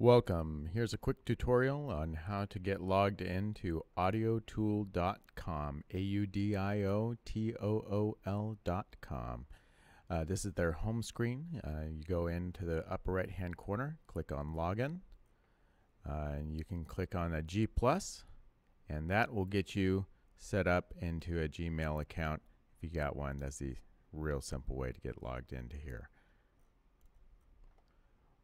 Welcome. Here's a quick tutorial on how to get logged into audiotool.com, A-U-D-I-O-T-O-O-L.com. Uh, this is their home screen. Uh, you go into the upper right hand corner, click on login, uh, and you can click on a G plus, and that will get you set up into a Gmail account if you got one. That's the real simple way to get logged into here.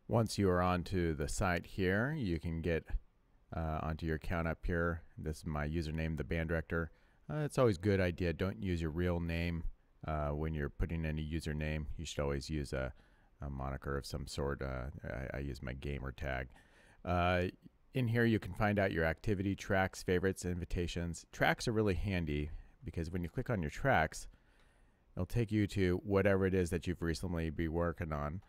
Once you are onto the site here, you can get uh, onto your account up here. This is my username, the band director. Uh, it's always a good idea. Don't use your real name uh, when you're putting in a username. You should always use a, a moniker of some sort. Uh, I, I, use my gamer tag. Uh, in here, you can find out your activity, tracks, favorites, invitations. Tracks are really handy because when you click on your tracks, it'll take you to whatever it is that you've recently been working on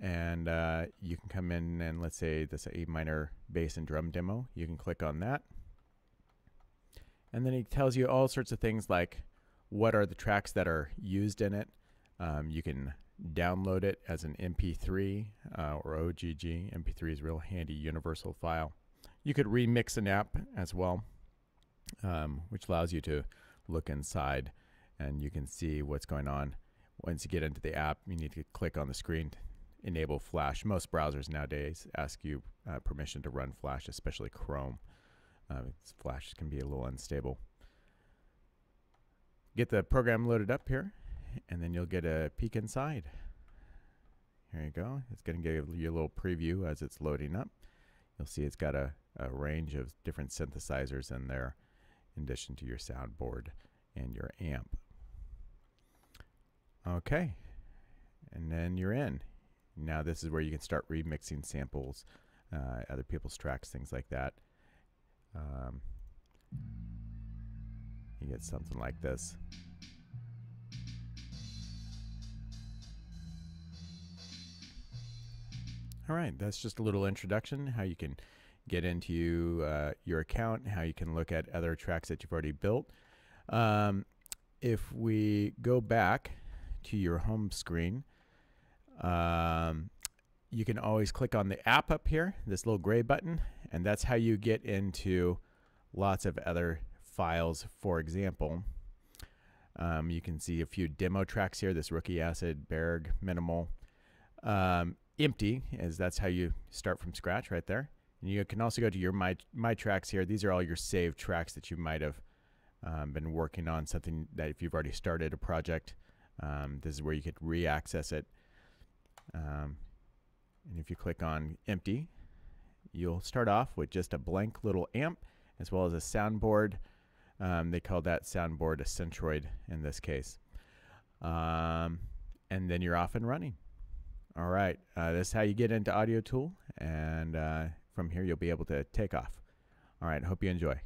and uh, you can come in and let's say this A minor bass and drum demo. You can click on that. And then it tells you all sorts of things like what are the tracks that are used in it. Um, you can download it as an MP3 uh, or OGG. MP3 is a real handy universal file. You could remix an app as well, um, which allows you to look inside and you can see what's going on. Once you get into the app, you need to click on the screen enable Flash. Most browsers nowadays ask you uh, permission to run Flash, especially Chrome. Uh, Flash can be a little unstable. Get the program loaded up here, and then you'll get a peek inside. Here you go. It's going to give you a little preview as it's loading up. You'll see it's got a, a range of different synthesizers in there, in addition to your soundboard and your amp. Okay, and then you're in. Now this is where you can start remixing samples, uh, other people's tracks, things like that. Um, you get something like this. All right, that's just a little introduction, how you can get into uh, your account, how you can look at other tracks that you've already built. Um, if we go back to your home screen, um, you can always click on the app up here, this little gray button, and that's how you get into lots of other files. For example, um, you can see a few demo tracks here, this Rookie Acid, Berg, Minimal. Um, empty, as that's how you start from scratch right there. And you can also go to your My, My Tracks here. These are all your saved tracks that you might have um, been working on, something that if you've already started a project, um, this is where you could re-access it. Um, and if you click on empty, you'll start off with just a blank little amp as well as a soundboard. Um, they call that soundboard a Centroid in this case. Um, and then you're off and running. All right, uh, this is how you get into Audiotool, and uh, from here you'll be able to take off. All right, hope you enjoy.